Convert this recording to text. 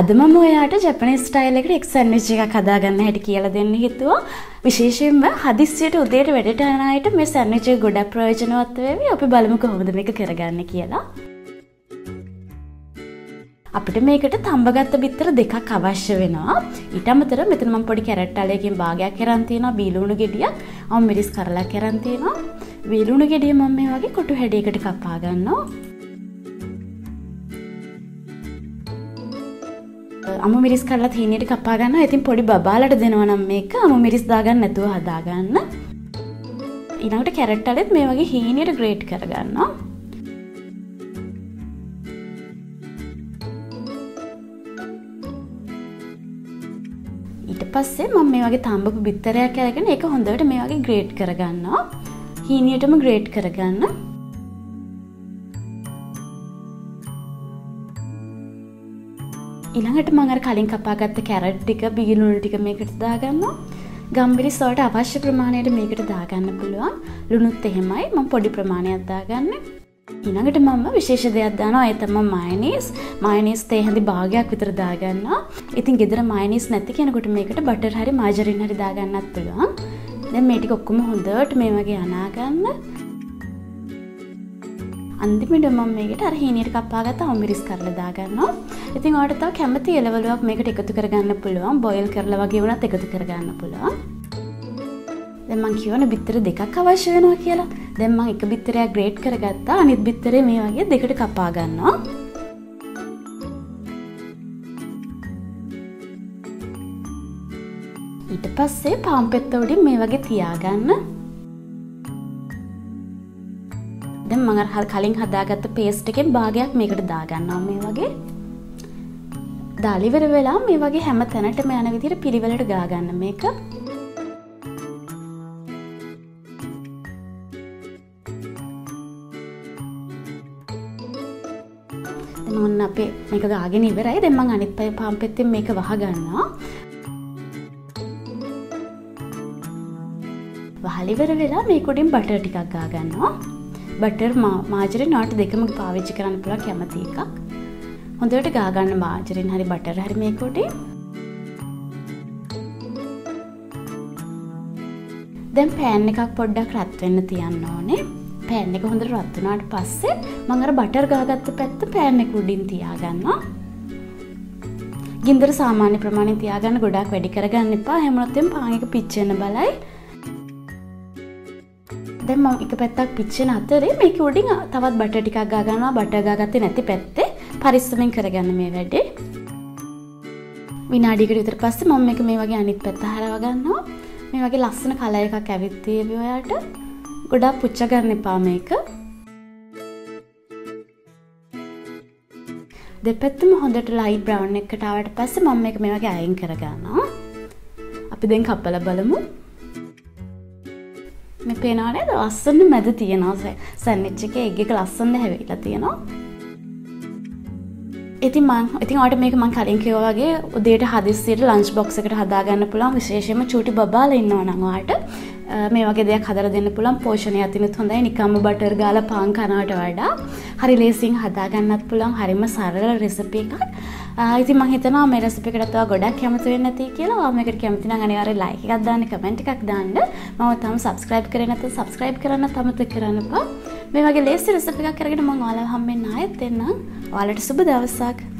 අද මම ඔයාට ජපනීස් ස්ටයිල් එකට එක් සැන්ඩ්විච් එකක් හදාගන්න හැටි කියලා දෙන්න හිතුවා. විශේෂයෙන්ම හදිස්සියට උදේට වැඩට යන අයට මේ සැන්ඩ්විච් එක ගොඩක් ප්‍රයෝජනවත් වෙවි. අපි බලමු කොහොමද මේක කරගන්නේ කියලා. අපිට මේකට තම්බගත්ත බිත්තර දෙකක් අවශ්‍ය වෙනවා. ඊට අමතරව මෙතන මම පොඩි කැරට් අලයකින් භාගයක් කරන් තියෙනවා බීලුණු ගෙඩියක්. අම මිරිස් කරලා කරන් තියෙනවා. බීලුණු ගෙඩිය මම මේ වගේ කොටු හැඩයකට කපා ගන්නවා. අමු මිරිස් කරලා තීනයට කපා ගන්න. ඉතින් පොඩි බබාලට දෙනවා නම් මේක අමු මිරිස් දාගන්න නැතුව හදාගන්න. ඊළඟට කැරට් අලෙත් මේ වගේ හීනියට ග්‍රේට් කරගන්නවා. ඊට පස්සේ මම මේ වගේ තම්බපු බිත්තරයක් අරගෙන ඒක හොඳට මේ වගේ ග්‍රේට් කරගන්නවා. හීනියටම ග්‍රේට් කරගන්න. ඊළඟට මං අර කලින් කපාගත්ත කැරට් ටික බීලුණු ටික මේකට දාගන්නවා. ගම්බිරි සෝට අවශ්‍ය ප්‍රමාණයට මේකට දාගන්න පුළුවන්. ලුණුත් එහෙමයි. මම පොඩි ප්‍රමාණයක් දාගන්න. ඊළඟට මම විශේෂ දෙයක් දානවා. ඒ තමයි මයනීස්. මයනීස් තේ හැඳි භාගයක් විතර දාගන්නවා. ඉතින් ගෙදර මයනීස් නැති කෙනෙකුට මේකට බටර් හරි මාජරින් හරි දාගන්නත් පුළුවන්. දැන් මේ ටික ඔක්කොම හොඳට මේ වගේ අනාගන්න. අන්තිමට මම මේකට අර හීනියට කපාගත්ත අමිරිස් කරලා දාගන්නවා. ඉතින් ඔයාලට තව කැමති එළවලුවක් මේකට එකතු කරගන්න පුළුවන්. බොයිල් කරලා වගේ වුණත් එකතු කරගන්න පුළුවන්. දැන් මං කියවන බිත්තර දෙකක් අවශ්‍ය වෙනවා කියලා. දැන් මං එක බිත්තරයක් ග්‍රේට් කරගත්තා. අනිත් බිත්තරේ මේ වගේ දෙකට කපා ගන්නවා. ඊට පස්සේ පාම්පෙත්ත උඩින් මේ වගේ තියාගන්න. දැන් මම අර කලින් හදාගත්ත පේස්ට් එකෙන් භාගයක් මේකට දාගන්නවා මේ වගේ. දාලා ඉවර වෙලා මේ වගේ හැම තැනටම යන විදිහට පිළිවෙලට ගා ගන්න මේක. දැන් ඔන්න අපේ මේක ගාගෙන ඉවරයි. දැන් මම අනිත් පය පාම්පෙත්තෙන් මේක වහගන්නවා. වහලා ඉවර වෙලා මේක උඩින් බටර් ටිකක් ගා ගන්නවා. බටර් මාජරි නාට දෙකම පාවිච්චි කරන්න පුළුවන් කැමති එකක්. හොඳට ගාගන්න මාජරින් හරි බටර් හරි මේකොට. දැන් පෑන් එකක් පොඩ්ඩක් රත් වෙන්න තියන්න ඕනේ. පෑන් එක හොඳට රත් වුණාට පස්සේ මම අර බටර් ගාගත්ත පැත්ත පෑන් එක උඩින් තියාගන්නවා. ගින්දර සාමාන්‍ය ප්‍රමාණයෙන් තියාගන්න ගොඩක් වැඩි කරගන්න එපා. එහෙම නැත්නම් පාන් එක පිච්චෙන්න බලයි. දැන් මම එක පැත්තක් පිච්චෙන අතරේ මේක උඩින් තවත් බටර් ටිකක් ගා ගන්නවා. බටර් ගාගත්තේ නැති පැත්තේ පරිස්සමෙන් කරගන්න මේ වැඩේ. විනාඩියකට විතර පස්සේ මම මේක මේ වගේ අනිත් පැත්ත හරව ගන්නවා. මේ වගේ ලස්සන කලර් එකක් ඇවිත් තියෙවි ඔයාලට. ගොඩක් පුච්ච ගන්න එපා මේක. දෙපැත්තම හොඳට ලයිට් බ්‍රවුන් එකකට ආවට පස්සේ මම මේක මේ වගේ අයින් කරගන්නවා. අපි දැන් කපලා බලමු. මේ පේනවා නේද? ලස්සන මැද තියෙනවා. සැන්ඩ්විච් එකේ එග් එක ලස්සනට හැවිලා තියෙනවා. ඉතින් මං ඉතින් ඔයාලට මේක මං කලින් කිව්වා වගේ උදේට හදිස්සියට ලන්ච් බොක්ස් එකට හදාගන්න පුළුවන් විශේෂයෙන්ම චූටි බබාලා ඉන්නවා නම් ඔයාලට මේ වගේ දෙයක් හදලා දෙන්න පුළුවන් පෝෂණය අතිනුත් හොඳයි නිකම්ම බටර් ගාලා පාන් කනවට වඩා හරි ලේසියෙන් හදාගන්නත් පුළුවන් හරිම සරල රෙසිපි එකක්. ඉතින් මම හිතනවා මේ රෙසිපි එකට ඔයා ගොඩක් කැමති වෙන්නේ නැති කියලා. ඔයා මේකට කැමති නම් අනිවාර්යෙන් ලයික් එකක් දාන්න, කමෙන්ට් එකක් දාන්න. මම තාම සබ්ස්ක්‍රයිබ් කරේ නැත්නම් සබ්ස්ක්‍රයිබ් කරන්න අමතක කරන්න එපා. මේ වගේ ලේසි රෙසිපි එකක් අරගෙන මම ඔයාලව හම්බෙන්න ආයෙත් එන්නම්. ඔයාලට සුබ දවසක්.